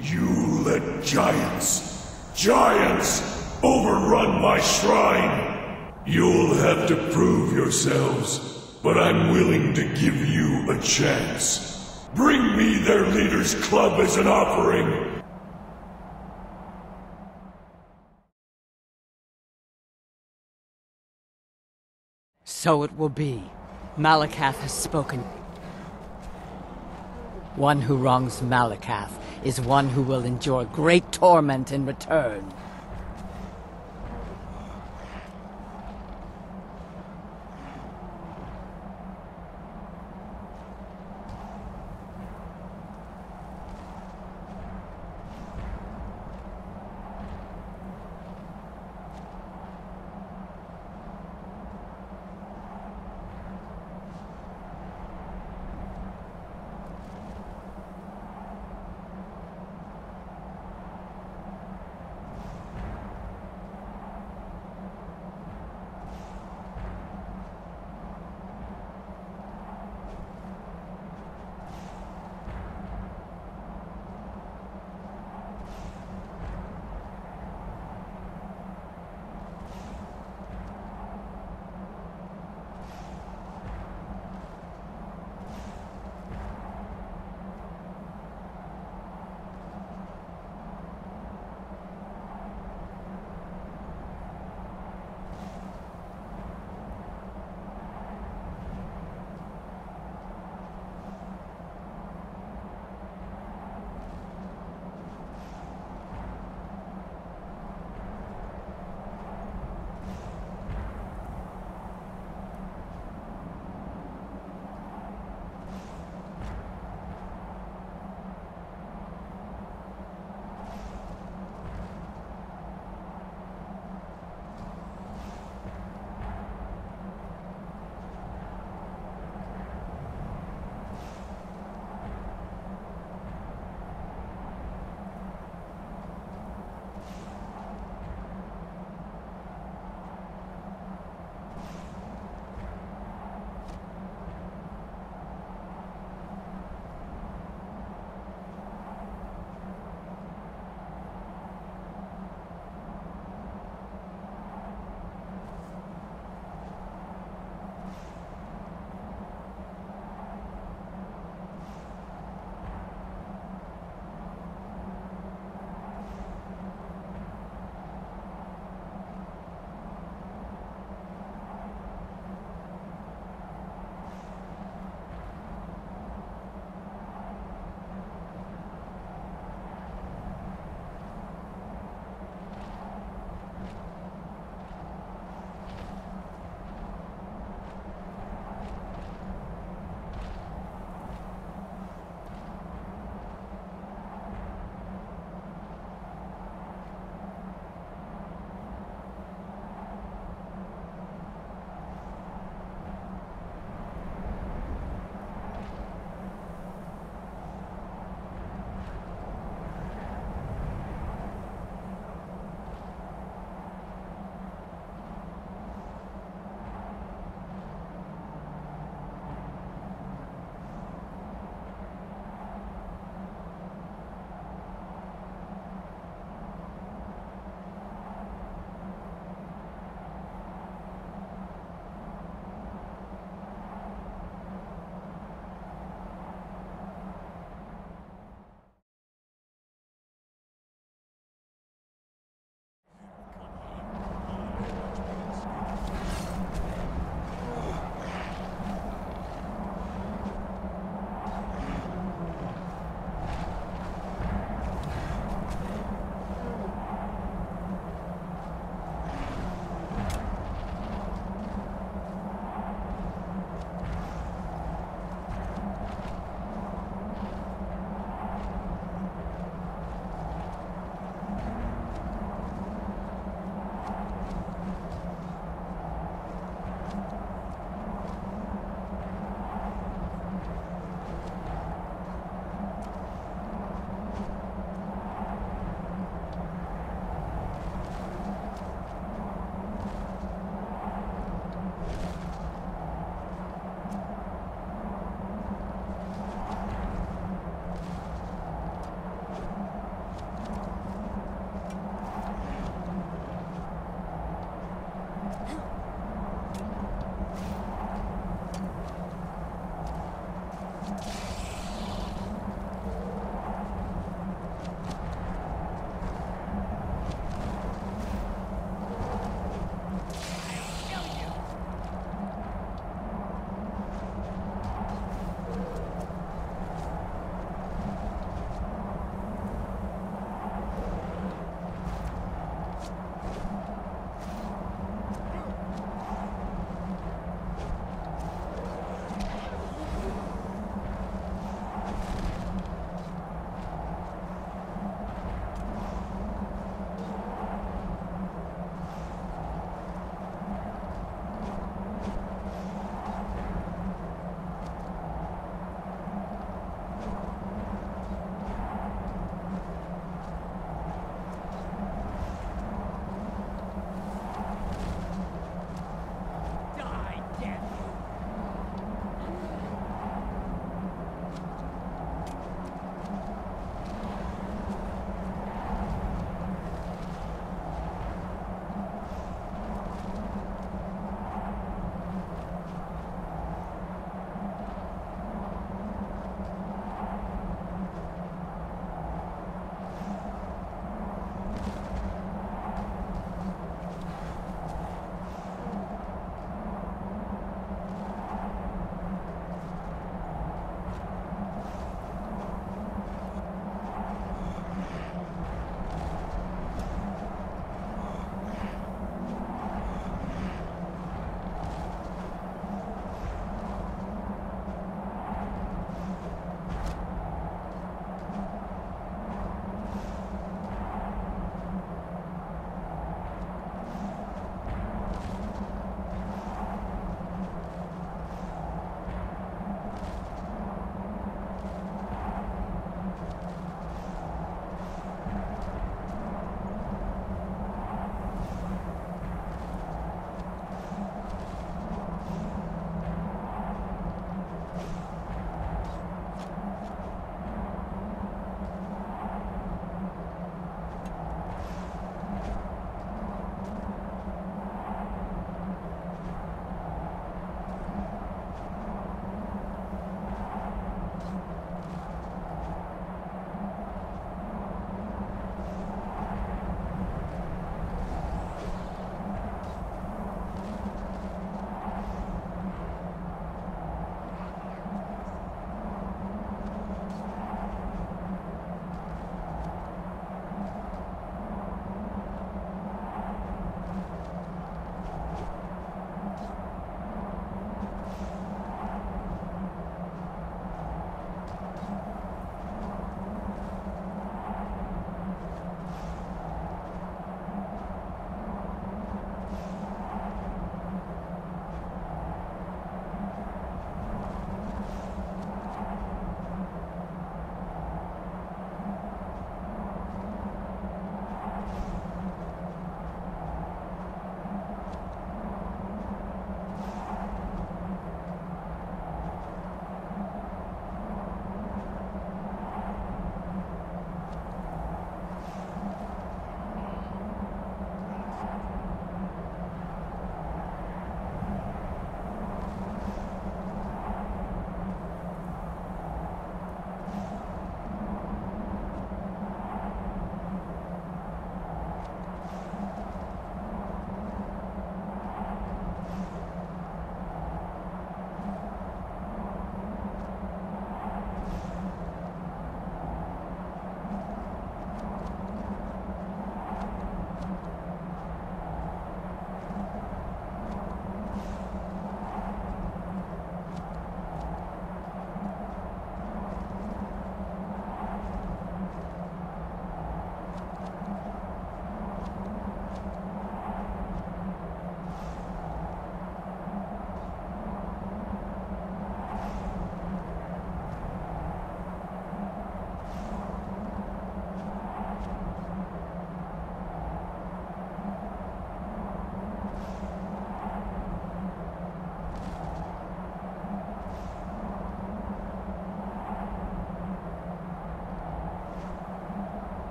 You let giants, giants, overrun my shrine. You'll have to prove yourselves, but I'm willing to give you a chance. Bring me their leader's club as an offering. So it will be. Malacath has spoken. One who wrongs Malacath is one who will endure great torment in return.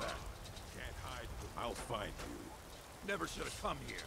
That? Can't hide. I'll find you. Never should have come here.